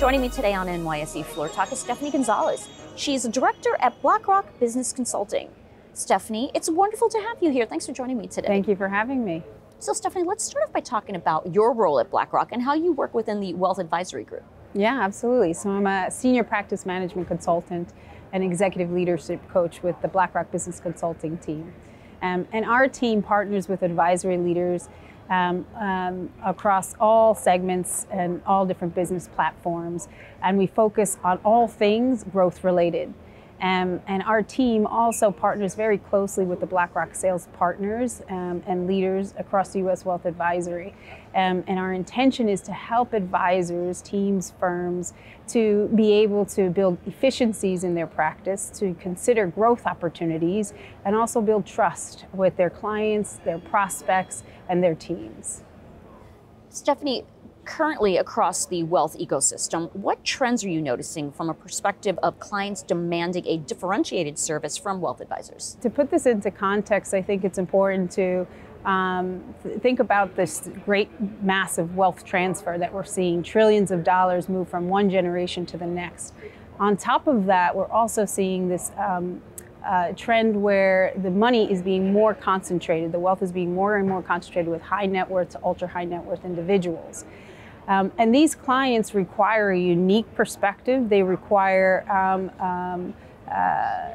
Joining me today on NYSE Floor Talk is Stefanie Gonzalez. She's a director at BlackRock Business Consulting. Stefanie, it's wonderful to have you here. Thanks for joining me today. Thank you for having me. So, Stefanie, let's start off by talking about your role at BlackRock and how you work within the Wealth Advisory Group. Yeah, absolutely. So, I'm a senior practice management consultant and executive leadership coach with the BlackRock Business Consulting team. Um, and our team partners with advisory leaders um, um, across all segments and all different business platforms. And we focus on all things growth related. Um, and our team also partners very closely with the BlackRock sales partners um, and leaders across the U.S. Wealth Advisory. Um, and our intention is to help advisors, teams, firms to be able to build efficiencies in their practice, to consider growth opportunities, and also build trust with their clients, their prospects, and their teams. Stefanie, currently across the wealth ecosystem, what trends are you noticing from a perspective of clients demanding a differentiated service from wealth advisors? To put this into context, I think it's important to um, think about this great massive wealth transfer that we're seeing trillions of dollars move from one generation to the next. On top of that, we're also seeing this um, uh, trend where the money is being more concentrated, the wealth is being more and more concentrated with high net worth to ultra high net worth individuals. Um, and these clients require a unique perspective. They require um, um, uh,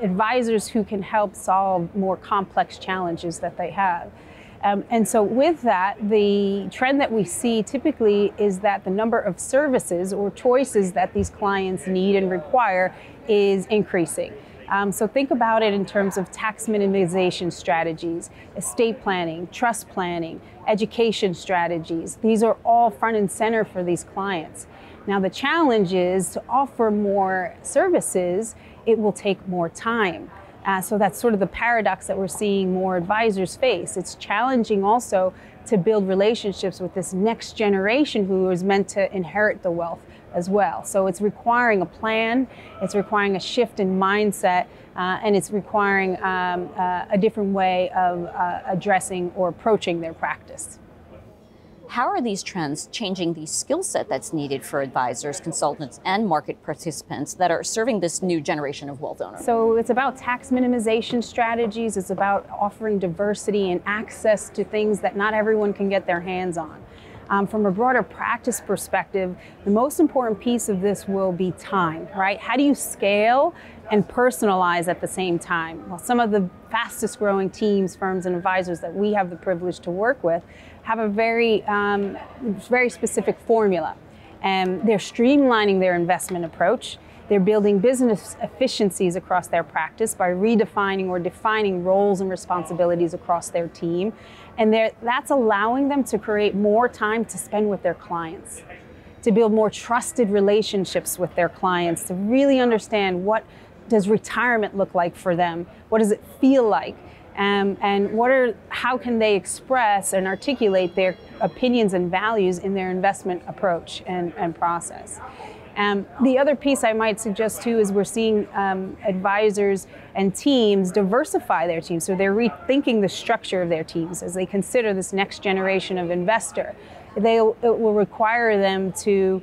advisors who can help solve more complex challenges that they have. Um, and so, with that, the trend that we see typically is that the number of services or choices that these clients need and require is increasing. Um, so think about it in terms of tax minimization strategies, estate planning, trust planning, education strategies. These are all front and center for these clients. Now, the challenge is to offer more services, it will take more time. Uh, so that's sort of the paradox that we're seeing more advisors face. It's challenging also to build relationships with this next generation who is meant to inherit the wealth as well. So it's requiring a plan, it's requiring a shift in mindset, uh, and it's requiring um, uh, a different way of uh, addressing or approaching their practice. How are these trends changing the skill set that's needed for advisors, consultants, and market participants that are serving this new generation of wealth owners? So it's about tax minimization strategies, it's about offering diversity and access to things that not everyone can get their hands on. Um, from a broader practice perspective, the most important piece of this will be time, right? How do you scale and personalize at the same time? Well, some of the fastest growing teams, firms, and advisors that we have the privilege to work with have a very, um, very specific formula. And they're streamlining their investment approach. They're building business efficiencies across their practice by redefining or defining roles and responsibilities across their team. And that's allowing them to create more time to spend with their clients, to build more trusted relationships with their clients, to really understand what does retirement look like for them? What does it feel like? Um, and what are, how can they express and articulate their opinions and values in their investment approach and, and process? Um, the other piece I might suggest too is we're seeing um, advisors and teams diversify their teams. So they're rethinking the structure of their teams as they consider this next generation of investor. They, it will require them to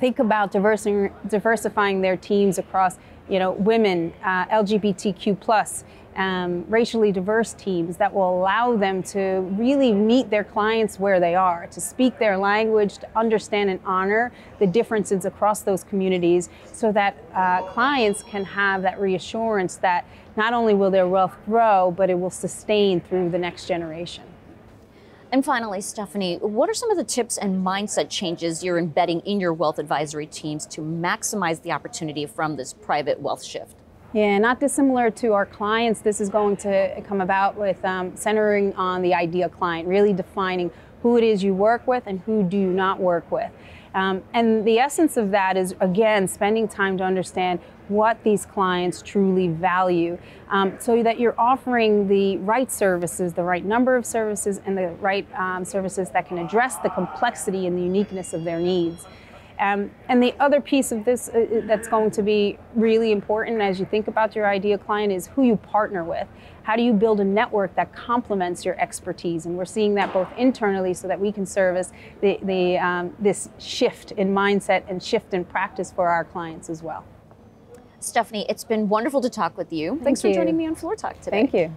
think about diversifying their teams across you know, women, uh, LGBTQ plus, um, racially diverse teams that will allow them to really meet their clients where they are, to speak their language, to understand and honor the differences across those communities so that uh, clients can have that reassurance that not only will their wealth grow, but it will sustain through the next generation. And finally, Stefanie, what are some of the tips and mindset changes you're embedding in your wealth advisory teams to maximize the opportunity from this private wealth shift? Yeah, not dissimilar to our clients, this is going to come about with um, centering on the ideal client, really defining who it is you work with and who do you not work with. Um, and the essence of that is, again, spending time to understand what these clients truly value um, so that you're offering the right services, the right number of services, and the right um, services that can address the complexity and the uniqueness of their needs. Um, and the other piece of this uh, uh, that's going to be really important as you think about your ideal client is who you partner with. How do you build a network that complements your expertise? And we're seeing that both internally so that we can service the, the, um, this shift in mindset and shift in practice for our clients as well. Stefanie, it's been wonderful to talk with you. Thanks Thank for joining me on Floor Talk today. Thank you.